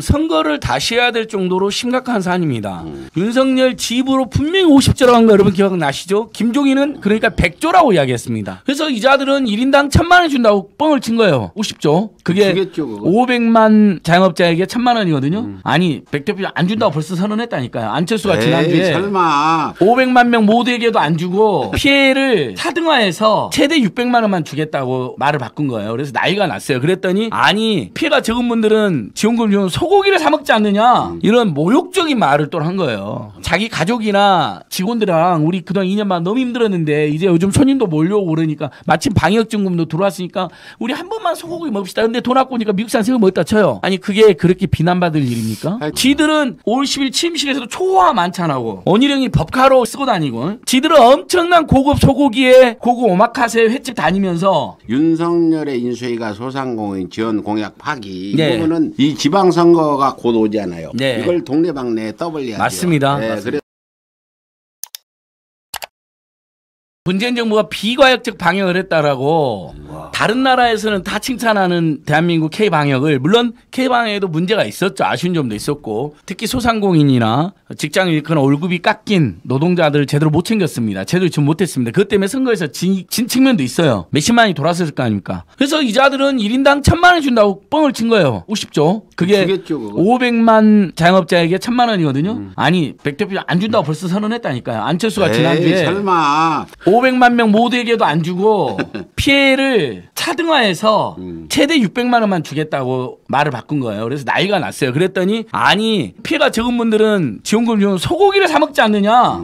선거를 다시 해야 될 정도로 심각한 사안입니다. 윤석열 집으로 분명히 50조라고 한 거 여러분 기억나시죠? 김종인은 그러니까 100조라고 이야기했습니다. 그래서 이자들은 1인당 1000만 원 준다고 뻥을 친 거예요. 50조. 그게 주겠죠, 그거. 500만 자영업자에게 1000만 원이거든요. 아니 백 대표 안 준다고 벌써 선언했다니까요. 안철수가 에이, 지난주에 설마 500만 명 모두에게도 안 주고 피해를 차등화해서 최대 600만 원만 주겠다고 말을 바꾼 거예요. 그래서 난리가 났어요. 그랬더니 아니 피해가 적은 분들은 지원금 주면 소고기를 사 먹지 않느냐 이런 모욕적인 말을 또 한 거예요. 자기 가족이나 직원들이랑 우리 그동안 2년만 너무 힘들었는데 이제 요즘 손님도 몰려오고 그러니까 마침 방역 증금도 들어왔으니까 우리 한 번만 소고기 먹읍시다. 근데 돈 아까우니까 미국산 새우 먹다 쳐요. 아니 그게 그렇게 비난받을 일입니까? 아이고. 지들은 올 10일 취임식에서도 초화 만찬하고 원희룡이 법카로 쓰고 다니고 지들은 엄청난 고급 소고기에 고급 오마카세 횟집 다니면서 윤석열의 인수위가 소상공인 지원 공약 파기 네. 이 부분은 이 지방선거 가 곧 오잖아요. 네. 이걸 동네방네에 떠벌려야죠. 맞습니다. 네, 그래 문재인 정부가 비과학적 방역을 했다라고 다른 나라에서는 다 칭찬하는 대한민국 K 방역을 물론 K 방역에도 문제가 있었죠. 아쉬운 점도 있었고. 특히 소상공인이나 직장 일거나 월급이 깎인 노동자들 제대로 못 챙겼습니다. 제대로 지금 못했습니다. 그것 때문에 선거에서 진, 진 측면도 있어요. 몇십만이 돌았을 거 아닙니까? 그래서 이자들은 1인당 천만 원 준다고 뻥을 친 거예요. 50조? 그게 주겠죠, 그거. 500만 자영업자에게 천만 원이거든요? 아니 백 대표 안 준다고 벌써 선언했다니까요. 안철수가 에이, 지난주에 설마 500만 명 모두에게도 안 주고 피해를 차등화해서 최대 600만 원만 주겠다고 말을 바꾼 거예요. 그래서 난리가 났어요. 그랬더니 아니 피해가 적은 분들은 지원금 주면 소고기를 사 먹지 않느냐.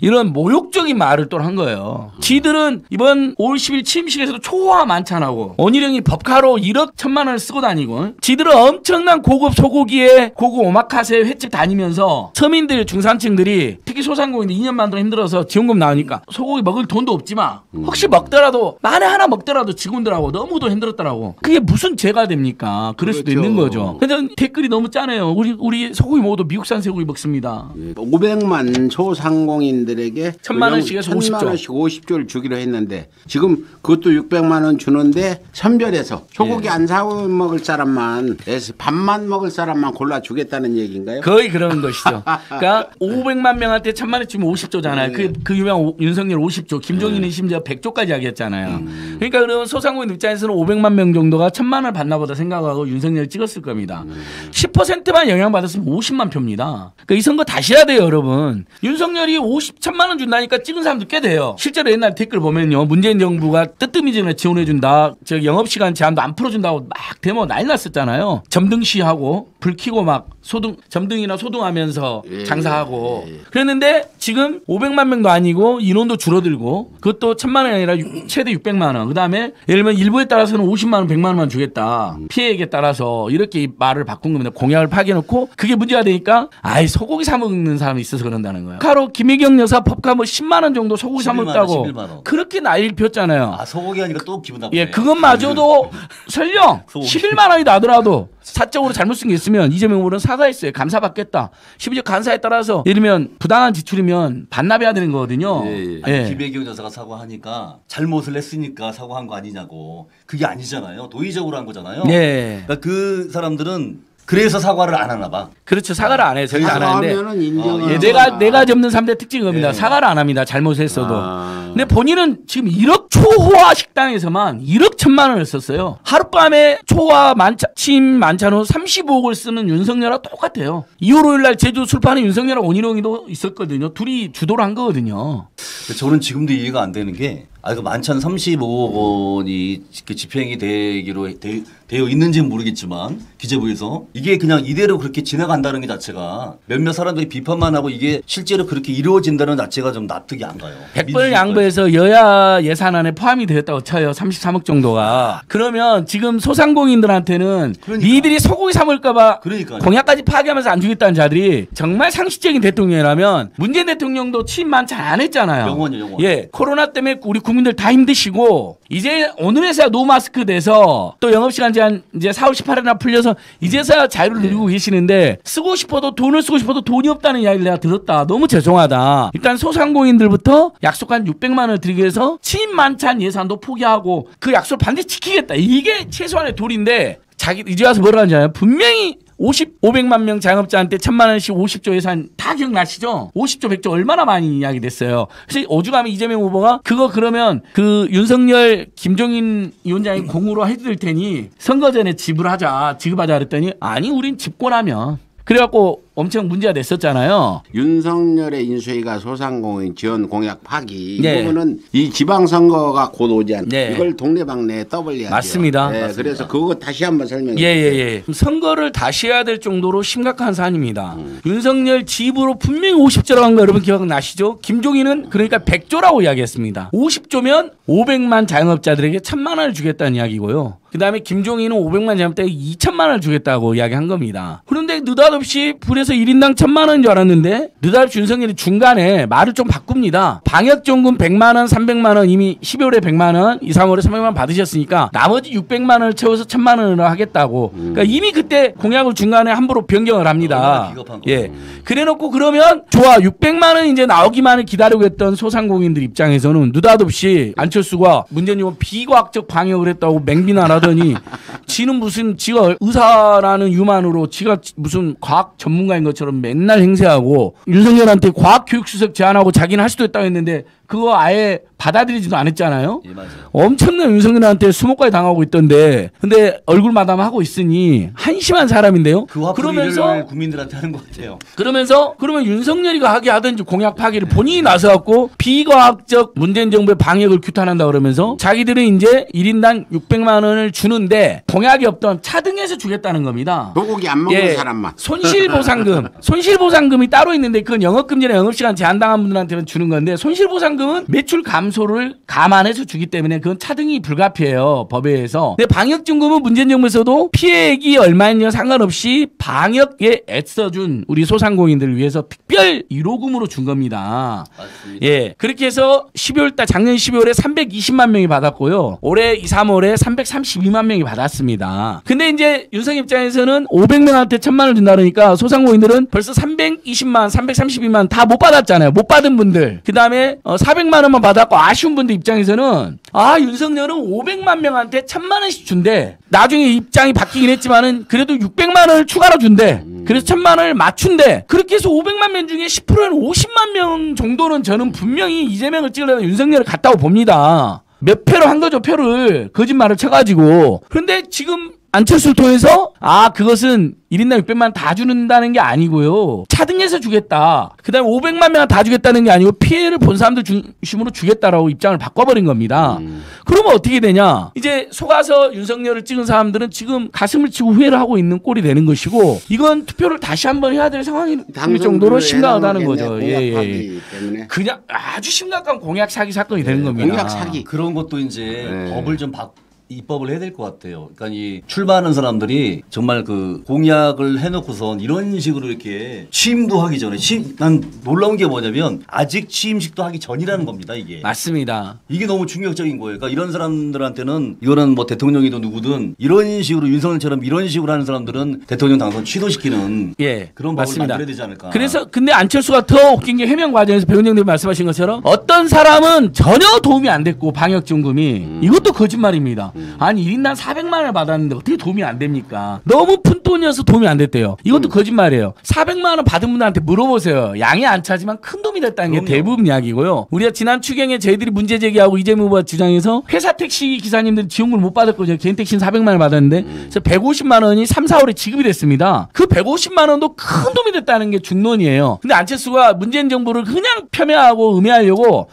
이런 모욕적인 말을 또 한 거예요. 지들은 이번 5월 10일 취임식에서도 초화 만찬하고 원희룡이 법카로 1억 천만 원을 쓰고 다니고 지들은 엄청난 고급 소고기에 고급 오마카세 횟집 다니면서 서민들 중산층들이 특히 소상공인들 2년만 동안 힘들어서 지원금 나오니까 소고기 먹을 돈도 없지만 혹시 먹더라도 만에 하나 먹더라도 직원들하고 너무도 힘들었더라고. 그게 무슨 죄가 됩니까? 그럴 수도 그렇죠. 있는 거죠. 근데 댓글이 너무 짜네요. 우리 우리 소고기 먹어도 미국산 소고기 먹습니다. 500만 소상공인 들에게 천만 원씩에서 천만 50조. 원씩 50조를 주기로 했는데 지금 그것도 600만 원 주는데 선별해서 소고기 예. 안 사 먹을 사람만 해서 밥만 먹을 사람만 골라 주겠다는 얘기인가요? 거의 그런 것이죠. 그러니까 500만 명한테 천만 원 주면 50조잖아요. 그, 그 유명 오- 윤석열 50조, 김종인은 심지어 100조까지 하겠잖아요. 그러니까 그러면 소상공인 입장에서는 500만 명 정도가 천만 원을 받나 보다 생각하고 윤석열 찍었을 겁니다. 10%만 영향받았으면 50만 표입니다. 그러니까 이 선거 다시 해야 돼요, 여러분. 윤석열이 50, 천만 원 준다니까 찍은 사람도 꽤 돼요. 실제로 옛날 댓글 보면요. 문재인 정부가 뜨뜨미전에 지원해준다. 저 영업시간 제한도 안 풀어준다고 막 데모 난리 났었잖아요. 점등 시하고 불 켜고 막 소등, 점등이나 소등하면서 예, 장사하고. 예, 예. 그랬는데 지금 500만 명도 아니고 인원도 줄어들고 그것도 천만 원이 아니라 육- 최대 600만 원. 그 다음에 예를 들면 일부에 따라서는 50만 원, 100만 원만 주겠다. 피해액에 따라서 이렇게 이 말을 바꾼 겁니다. 공약을 파기해놓고 그게 문제가 되니까 아이 소고기 사 먹는 사람이 있어서 그런다는 거예요. 카로 김혜경 여사 법카 뭐 10만 원 정도 소고기 사 11만 원, 먹다고 11만 원. 그렇게 난리를 폈잖아요. 아 소고기 하니까 또 기분 나쁘네. 예, 그것마저도 설령 소고기. 11만 원이 나더라도 사적으로 잘못 쓴 게 있으면 이재명 후보는 사과했어요. 감사받겠다. 심지어 감사에 따라서 예를 들면 부당한 지출이면 반납해야 되는 거거든요. 예, 예. 아니, 예. 김혜경 여사가 사과하니까 잘못을 했으니까 사과한 거 아니냐고. 그게 아니잖아요. 도의적으로 한 거잖아요. 네. 그러니까 그 사람들은 그래서 사과를 안 하나 봐. 그렇죠. 사과를 안 해요. 절대 안 하는데. 인정을 어, 예, 아. 내가 내가 접는 3대 특징이 겁니다. 예. 사과를 안 합니다. 잘못했어도. 아. 근데 본인은 지금 1억 초호화 식당에서만 1억 천만 원을 썼어요. 하룻밤에 초호화 만찬, 침 만찬 후 35억을 쓰는 윤석열하고 똑같아요. 2월 5일 날 제주 술판에 윤석열하고 원희룡이도 있었거든요. 둘이 주도를 한 거거든요. 저는 지금도 이해가 안 되는 게, 아, 그 만찬 35억 원이 그 집행이 되기로 되, 되어 있는지는 모르겠지만, 기재부에서 이게 그냥 이대로 그렇게 지나간다는 게 자체가 몇몇 사람들이 비판만 하고 이게 실제로 그렇게 이루어진다는 자체가 좀 납득이 안 가요. 100번 민주주의 양보해서 여야 예산안에 포함이 되었다고 쳐요. 33억 정도가. 그러면 지금 소상공인들한테는 그러니까. 니들이 소고기 사 먹을까 봐 그러니까요. 공약까지 파기하면서 안 주겠다는 자들이 정말 상식적인 대통령이라면 문재인 대통령도 취임 만찬 안 했잖아요. 영원이요, 영원. 예. 코로나 때문에 우리 국민들 다 힘드시고 이제 오늘에서야 노마스크 돼서 또 영업시간 제한 이제 4월 18일이나 풀려서 이제서야 자유를 누리고 계시는데 쓰고 싶어도 돈을 쓰고 싶어도 돈이 없다는 이야기를 내가 들었다. 너무 죄송하다. 일단 소상공인들부터 약속한 600만 원을 드리기 위해서 취임 만찬 예산도 포기하고 그 약속을 반드시 지키겠다. 이게 최소한의 도리인데 자기 이제 와서 뭐라 하는지 알아요? 분명히 50, 500만 명 자영업자한테 천만 원씩 50조 예산 다 기억나시죠? 50조, 100조 얼마나 많이 이야기 됐어요. 그래서 오죽하면 이재명 후보가 그거 그러면 그 윤석열, 김종인 위원장이 공으로 해줄 테니 선거 전에 지불하자, 지급하자 그랬더니 아니, 우린 집권하면. 그래갖고 엄청 문제가 됐었잖아요. 윤석열의 인수위가 소상공인 지원 공약 파기 네. 이 부분은 이 지방선거가 곧 오지 않 네. 이걸 동네방네에 떠벌려야 맞습니다. 네, 맞습니다. 그래서 그거 다시 한번 설명해 예, 주세요. 예, 예. 선거를 다시 해야 될 정도로 심각한 사안입니다. 음. 윤석열 집으로 분명히 50조라고 한 거 여러분 기억나시죠? 김종인은 그러니까 100조라고 이야기했습니다. 50조면 500만 자영업자들에게 1000만 원을 주겠다는 이야기고요. 그 다음에 김종인은 500만 자영업자에게 2천만 원을 주겠다고 이야기한 겁니다. 그런데 느닷없이 불에 서 1인당 1000만 원인 줄 알았는데 느닷없이 윤석열이 중간에 말을 좀 바꿉니다. 방역지원금 100만 원, 300만 원 이미 12월에 100만 원, 2, 3월에 300만 원 받으셨으니까 나머지 600만 원을 채워서 1000만 원으로 하겠다고. 그러니까 이미 그때 공약을 중간에 함부로 변경을 합니다. 거예요. 예. 그래놓고 그러면 좋아 600만 원 이제 나오기만을 기다리고 있던 소상공인들 입장에서는 느닷없이 안철수가 문재인 후보 비과학적 방역을 했다고 맹비난 하더니 지는 무슨 지가 의사라는 유만으로 지가 무슨 과학 전문 가인 것처럼 맨날 행세하고 윤석열한테 과학교육수석 제안하고 자기는 할 수도 있다고 했는데 그거 아예 받아들이지도 않았잖아요. 예, 맞아요. 엄청난 윤석열한테 수목까지 당하고 있던데 근데 얼굴 마담하고 있으니 한심한 사람인데요. 그 화풀이를 국민들한테 하는 것 같아요. 그러면서 그러면 윤석열이가 하게 하든지 공약 파기를 본인이 나서 갖고 비과학적 문재인 정부의 방역을 규탄한다 그러면서 자기들은 이제 1인당 600만 원을 주는데 공약이 없던 차등해서 주겠다는 겁니다. 소고기 안 먹는 예, 사람만 손실보상금, 손실보상금이 따로 있는데 그건 영업금지나 영업시간 제한당한 분들한테는 주는 건데 손실보상금은 매출 감 소를 감안해서 주기 때문에 그건 차등이 불가피해요 법에 의해서. 근데 방역증금은 문재인 정부에서도 피해액이 얼마인지 상관없이 방역에 애써준 우리 소상공인들을 위해서 특별 1호금으로 준 겁니다. 맞습니다. 예. 그렇게 해서 12월 달 작년 12월에 320만 명이 받았고요. 올해 2, 3월에 332만 명이 받았습니다. 근데 이제 윤석 입장에서는 500명한테 1000만 원 준다 그러니까 소상공인들은 벌써 320만, 332만 다 못 받았잖아요. 못 받은 분들. 그다음에 어, 400만 원만 받았고 아쉬운 분들 입장에서는 아, 윤석열은 500만 명한테 1000만 원씩 준대. 나중에 입장이 바뀌긴 했지만은 그래도 600만 원을 추가로 준대. 그래서 1000만 원을 맞춘대. 그렇게 해서 500만 명 중에 10%는 50만 명 정도는 저는 분명히 이재명을 찍으려다 윤석열을 갔다고 봅니다. 몇 표로 한 거죠, 표를. 거짓말을 쳐가지고. 그런데 지금 안철수를 통해서 아, 그것은 1인당 600만 원 다 주는다는 게 아니고요. 차등해서 주겠다. 그 다음에 500만 명 다 주겠다는 게 아니고 피해를 본 사람들 중심으로 주겠다라고 입장을 바꿔버린 겁니다. 그러면 어떻게 되냐? 이제 속아서 윤석열을 찍은 사람들은 지금 가슴을 치고 후회를 하고 있는 꼴이 되는 것이고 이건 투표를 다시 한번 해야 될 상황일 정도로 심각하다는 거죠. 예, 예. 그냥 아주 심각한 공약 사기 사건이 되는 겁니다. 공약 사기. 그런 것도 이제 네. 법을 좀 바, 입법을 해야 될 것 같아요. 그러니까 이 출마하는 사람들이 정말 그 공약을 해놓고선 이런 식으로 이렇게 취임도 하기 전에 취임, 난 놀라운 게 뭐냐면 아직 취임식도 하기 전이라는 겁니다. 이게 맞습니다. 이게 너무 충격적인 거예요. 그러니까 이런 사람들한테는 이거는 뭐 대통령이든 누구든 이런 식으로 윤석열처럼 이런 식으로 하는 사람들은 대통령 당선 취소시키는 예, 그런 법을 맞습니다. 만들어야 되지 않을까. 그래서 근데 안철수가 더 웃긴 게 해명 과정에서 배원장님 말씀하신 것처럼 어떤 사람은 전혀 도움이 안 됐고 방역 증금이 이것도 거짓말입니다. 아니 1인당 400만 원을 받았는데 어떻게 도움이 안 됩니까? 너무 푼 돈이어서 도움이 안 됐대요. 이것도 거짓말이에요. 400만 원 받은 분들한테 물어보세요. 양이 안 차지만 큰 도움이 됐다는 게 그럼요. 대부분 이야기고요. 우리가 지난 추경에 저희들이 문제 제기하고 이재명 후보가 주장해서 회사 택시 기사님들 지원금을 못 받았거든요. 개인 택시는 400만 원 받았는데 그래서 150만 원이 3, 4월에 지급이 됐습니다. 그 150만 원도 큰 도움이 됐다는 게 중론이에요. 근데 안철수가 문재인 정부를 그냥 폄훼하고 음해하려고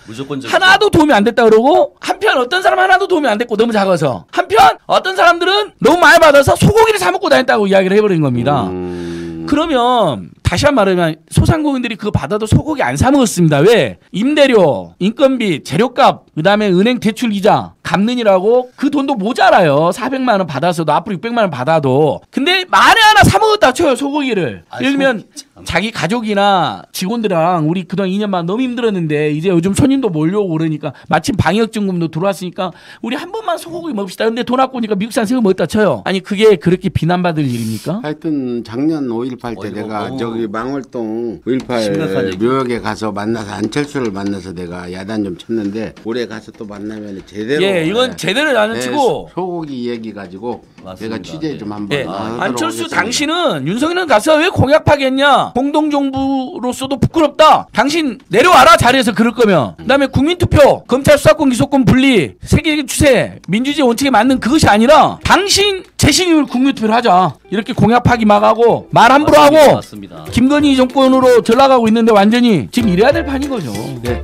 하나도 도움이 안 됐다 그러고 한편 어떤 사람 하나도 도움이 안 됐고 너무 작아서 한편 어떤 사람들은 너무 많이 받아서 소고기를 사 먹고 다녔다고 이야기를 해버린 겁니다. 음, 그러면 다시 한번 말하면 소상공인들이 그거 받아도 소고기 안 사 먹었습니다. 왜? 임대료, 인건비, 재료값, 그다음에 은행 대출 이자 갚느니라고 그 돈도 모자라요. 400만 원 받아서도 앞으로 600만 원 받아도. 근데 만에 하나 사 먹었다 쳐요, 소고기를. 아, 예를 들면 소고기 참. 자기 가족이나 직원들이랑 우리 그동안 2년만 너무 힘들었는데 이제 요즘 손님도 몰려오고 그러니까 마침 방역 증금도 들어왔으니까 우리 한 번만 소고기 먹읍시다. 근데 돈 아까우니까 미국산 새우 먹었다 쳐요. 아니 그게 그렇게 비난받을 일입니까? 하여튼 작년 5.18 때 내가 너무 저기 망월동 심각한 5.18 얘기. 묘역에 가서 만나서 안철수를 만나서 내가 야단 좀 쳤는데 올해 가서 또 만나면 제대로 예, 이건 예. 제대로 나는 네, 치고 소고기 얘기 가지고 맞습니다. 취재 좀 한번 예. 하도록 안철수. 당신은 윤석열은 가서 왜 공약하겠냐? 공동 정부로서도 부끄럽다. 당신 내려와라 자리에서 그럴 거면. 그다음에 국민투표, 검찰 수사권 기소권 분리, 세계 추세, 민주주의 원칙에 맞는 그것이 아니라 당신 재신임을 국민투표를 하자. 이렇게 공약하기 막하고 말 함부로 맞습니다. 하고 맞습니다. 김건희 정권으로 전락하고 있는데 완전히 지금 이래야 될 판인 거죠. 네.